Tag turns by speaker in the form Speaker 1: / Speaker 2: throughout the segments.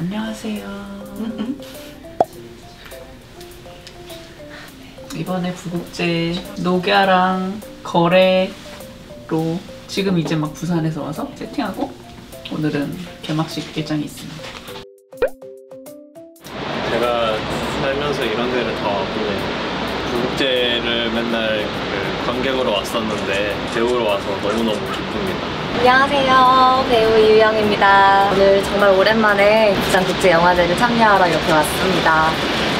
Speaker 1: 안녕하세요. 이번에 부국제 녹야랑 거래로 지금 이제 막 부산에서 와서 세팅하고 오늘은 개막식 일정이 있습니다.
Speaker 2: 제가 살면서 이런 데를 다 와보네. 부국제를 맨날 그 관객으로 왔었는데 배우러 와서 너무너무 기쁩니다.
Speaker 3: 안녕하세요. 배우 이유영입니다. 오늘 정말 오랜만에 부산국제영화제를 참여하러 이렇게 왔습니다.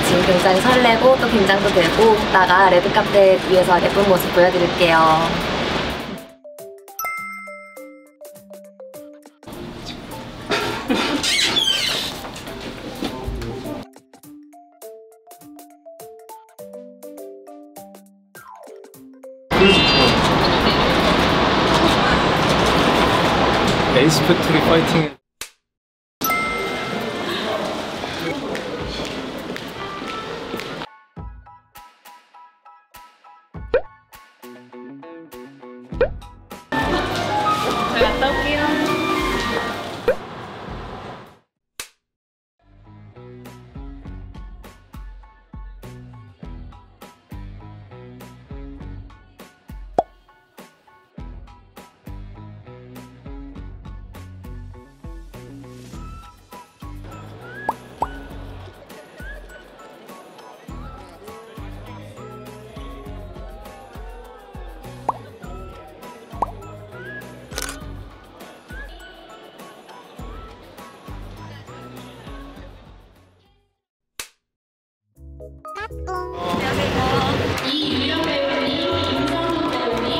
Speaker 3: 지금 굉장히 설레고 또 긴장도 되고 이따가 레드카펫 위에서 예쁜 모습 보여드릴게요.
Speaker 2: 에이스 팩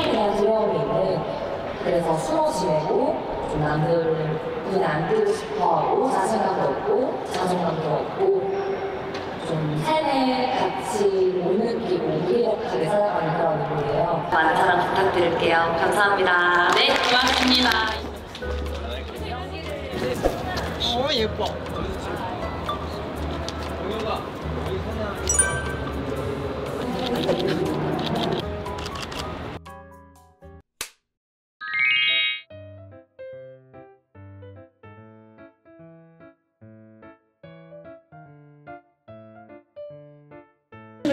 Speaker 3: 그냥 두려움이 있는 그래서 숨어 지내고 좀 남들 눈에 안 띄고 싶어하고 자신감도 없고 자존감도 없고 좀 삶에 같이 못 느끼고 무기력하게 살아가는 그런 인물이에요. 많은 사랑 부탁드릴게요. 감사합니다. 네, 고맙습니다.
Speaker 4: 을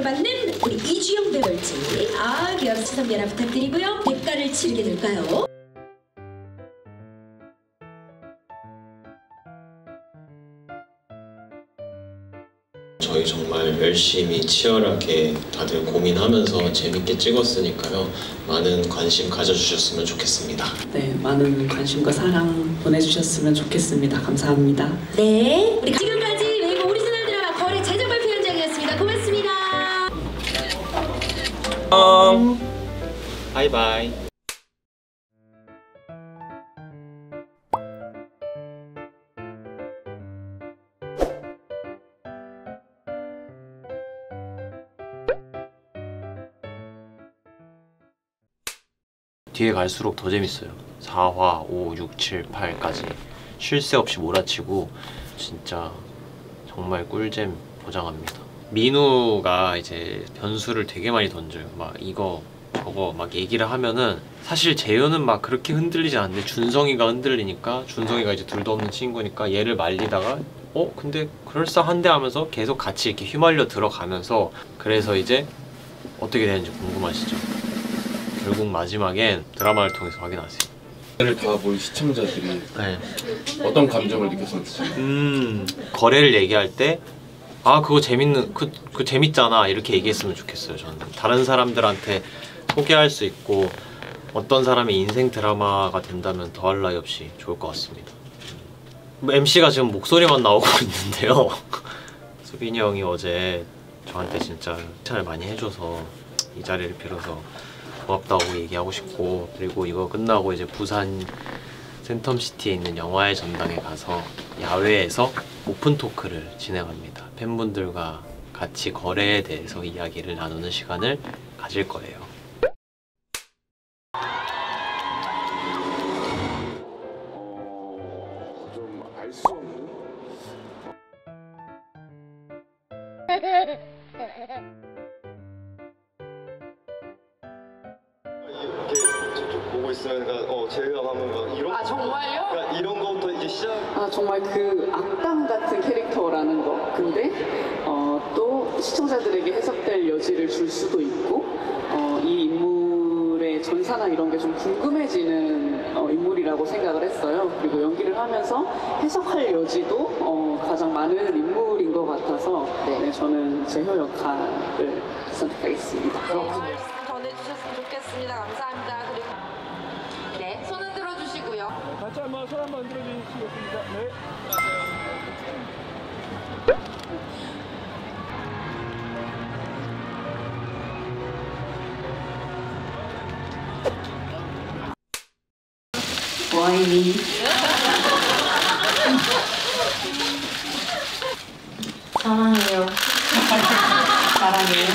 Speaker 4: 받는 우리 이주영 배우일지 아 시선 변화 부탁드리고요 대가를 치르게 될까요?
Speaker 5: 저희 정말 열심히 치열하게 다들 고민하면서 재밌게 찍었으니까요. 많은 관심 가져주셨으면 좋겠습니다.
Speaker 1: 네, 많은 관심과 사랑 보내주셨으면 좋겠습니다. 감사합니다.
Speaker 4: 네 우리 지금까지 웨이브 오리지널 드라마 거래 제작 발표 현장이었습니다 고맙습니다
Speaker 5: 바이바이.
Speaker 2: 뒤에 갈수록 더 재밌어요. 4화, 5, 6, 7, 8까지 쉴 새 없이 몰아치고 진짜 정말 꿀잼 보장합니다. 민우가 이제 변수를 되게 많이 던져요. 막 이거 저거 막 얘기를 하면은 사실 재현은 막 그렇게 흔들리지 않는데 준성이가 흔들리니까 준성이가 이제 둘도 없는 친구니까 얘를 말리다가 어 근데 그럴싸한데 하면서 계속 같이 이렇게 휘말려 들어가면서 그래서 이제 어떻게 되는지 궁금하시죠? 결국 마지막엔 드라마를 통해서 확인하세요.
Speaker 6: 오늘 다볼 시청자들이
Speaker 2: 네.
Speaker 6: 어떤 감정을 느꼈으면?
Speaker 2: 음 거래를 얘기할 때 아 그거 재밌는 그, 그 재밌잖아 이렇게 얘기했으면 좋겠어요 저는 다른 사람들한테 소개할 수 있고 어떤 사람의 인생 드라마가 된다면 더할 나위 없이 좋을 것 같습니다 뭐 MC가 지금 목소리만 나오고 있는데요 수빈이 형이 어제 저한테 진짜 칭찬을 많이 해줘서 이 자리를 빌어서 고맙다고 얘기하고 싶고 그리고 이거 끝나고 이제 부산 센텀시티에 있는 영화의 전당에 가서 야외에서 오픈 토크를 진행합니다. 팬분들과 같이 거래에 대해서 이야기를 나누는 시간을 가질 거예요.
Speaker 7: 아 정말
Speaker 8: 그
Speaker 7: 악당 같은 캐릭터라는 거. 근데 어, 또 시청자들에게 해석될 여지를 줄 수도 있고 어, 이 인물의 전사나 이런 게 좀 궁금해지는 어, 인물이라고 생각을 했어요. 그리고 연기를 하면서 해석할 여지도 어, 가장 많은 인물인 것 같아서 네, 저는 제효 역할을 선택하겠습니다.
Speaker 3: 말씀 전해주셨으면 좋겠습니다. 감사합니다. 그리고 네, 손은 들어주시고요.
Speaker 9: 같이 한번 손 한번 들어 주시겠습니까? 네.
Speaker 7: 와인이
Speaker 3: 사랑해요.
Speaker 7: 사랑해요.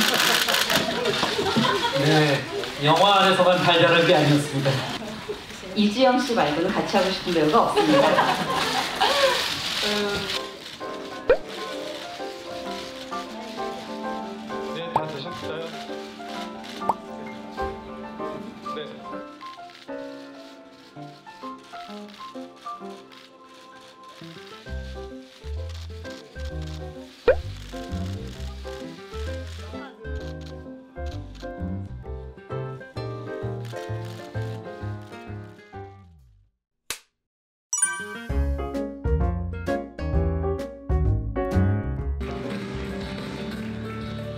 Speaker 10: 네, 영화 안에서만 달달한 게 아니었습니다.
Speaker 3: 이주영 씨 말고는 같이 하고 싶은 배우가 없습니다.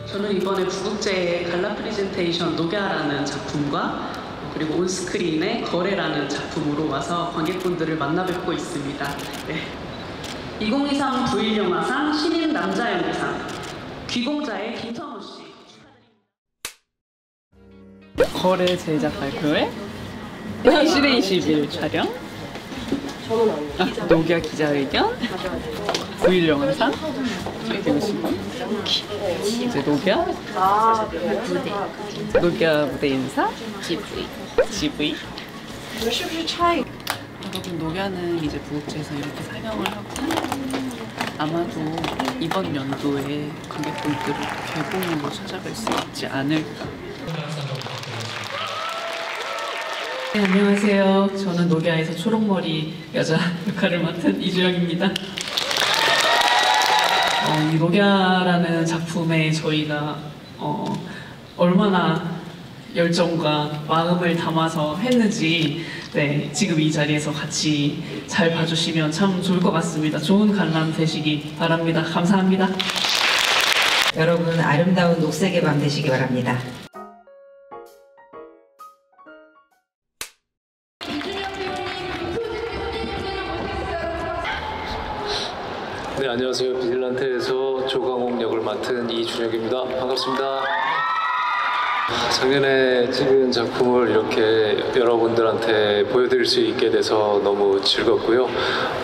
Speaker 1: 저는 이번에 부국제의 Gala Presentation 녹야라는 작품과 그리고 On Screen의 거래라는 작품으로 와서 관객분들을 만나 뵙고 있습니다. 네. 2023 부일영화상 신인 남자 연기상 귀공자의 김선호 씨.
Speaker 7: 거래 제작 발표회 현실의 20일 촬영 아, 녹야 기자회견? 9일 영화상 되고 싶은 이제 녹야 녹야 무대. 인사? GV GV 여러분 녹야는 이제 부국제에서 이렇게 상영을 하고 아마도 이번 연도에 관객분들을 개봉으로 찾아뵐 수 있지 않을까 네, 안녕하세요. 저는 녹야에서 초록머리 여자 역할을 맡은 이주영입니다. 어, 이 녹야라는 작품에 저희가 어, 얼마나 열정과 마음을 담아서 했는지 네, 지금 이 자리에서 같이 잘 봐주시면 참 좋을 것 같습니다. 좋은 관람 되시기 바랍니다. 감사합니다.
Speaker 11: 여러분 아름다운 녹색의 밤 되시기 바랍니다.
Speaker 9: 안녕하세요. 비질란테에서 조강옥 역을 맡은 이준혁입니다. 반갑습니다. 작년에 찍은 작품을 이렇게 여러분들한테 보여드릴 수 있게 돼서 너무 즐겁고요.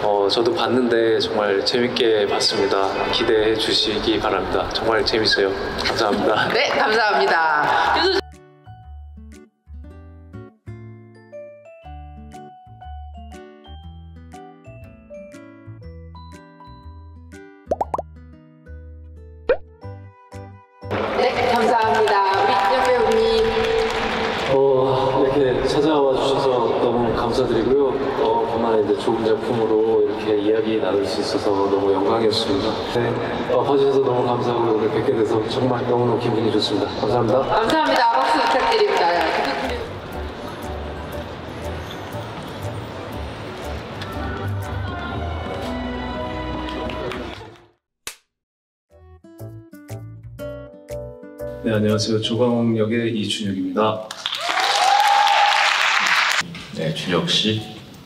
Speaker 9: 어, 저도 봤는데 정말 재밌게 봤습니다. 기대해 주시기 바랍니다. 정말 재밌어요. 감사합니다.
Speaker 7: 네, 감사합니다. 감사합니다. 우리 이준 배우님.
Speaker 9: 어, 이렇게 찾아와 주셔서 너무 감사드리고요. 어, 정말 이제 좋은 작품으로 이렇게 이야기 나눌 수 있어서 너무 영광이었습니다. 네, 어, 봐주셔서 너무 감사하고 오늘 뵙게 돼서 정말 너무너무 기분이 좋습니다. 감사합니다.
Speaker 7: 감사합니다. 박수 부탁드립니다.
Speaker 9: 네, 안녕하세요. 조광옥 역의 이준혁입니다.
Speaker 5: 네, 준혁 씨,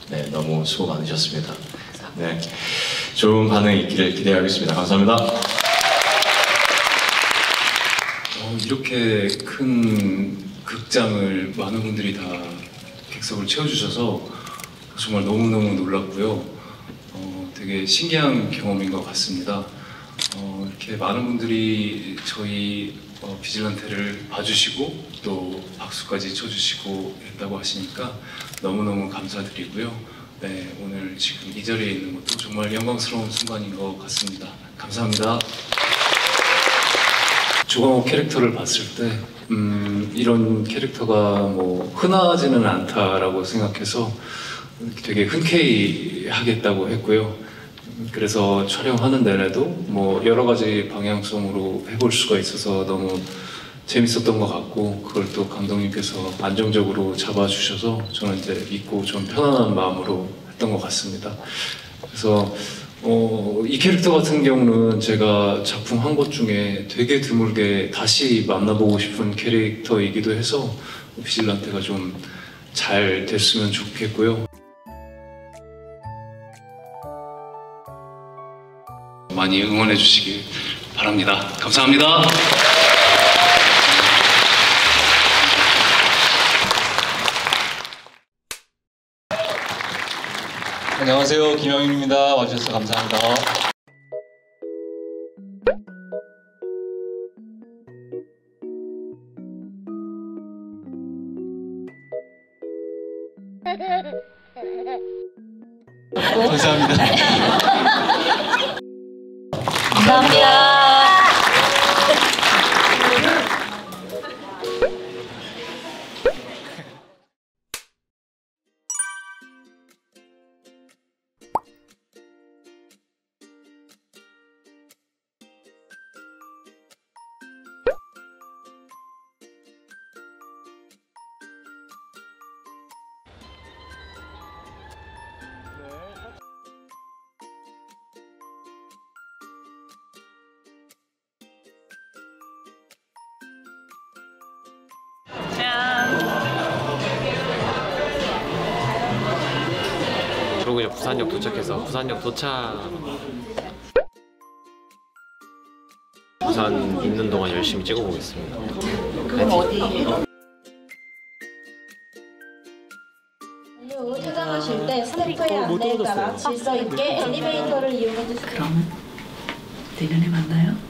Speaker 5: 네, 너무 수고 많으셨습니다. 네, 좋은 반응 있기를 기대하겠습니다. 감사합니다.
Speaker 9: 어, 이렇게 큰 극장을 많은 분들이 다 객석을 채워주셔서 정말 너무너무 놀랐고요. 어, 되게 신기한 경험인 것 같습니다. 어, 이렇게 많은 분들이 저희 어, 비질란테를 봐주시고 또 박수까지 쳐주시고 했다고 하시니까 너무너무 감사드리고요. 네, 오늘 지금 이 자리에 있는 것도 정말 영광스러운 순간인 것 같습니다. 감사합니다. 조광호 캐릭터를 봤을 때 음, 이런 캐릭터가 뭐 흔하지는 않다라고 생각해서 되게 흔쾌히 하겠다고 했고요. 그래서 촬영하는 내내도 뭐 여러 가지 방향성으로 해볼 수가 있어서 너무 재밌었던 것 같고 그걸 또 감독님께서 안정적으로 잡아주셔서 저는 이제 믿고 좀 편안한 마음으로 했던 것 같습니다. 그래서 어, 이 캐릭터 같은 경우는 제가 작품 한 것 중에 되게 드물게 다시 만나보고 싶은 캐릭터이기도 해서 비질란테가 좀 잘 됐으면 좋겠고요. 많이 응원해 주시길 바랍니다. 감사합니다.
Speaker 12: 안녕하세요. 김영윤입니다. 와주셔서 감사합니다. 감사합니다.
Speaker 3: 감사
Speaker 2: 이제 부산역 도착해서 부산역 도착. 부산 있는 동안 열심히 찍어보겠습니다.
Speaker 4: 그럼 어디?
Speaker 13: 후 퇴장하실 때 스태프의 안내에 따라 질서 있게 엘리베이터를 이용해 주세요.
Speaker 1: 그럼 내년에 만나요.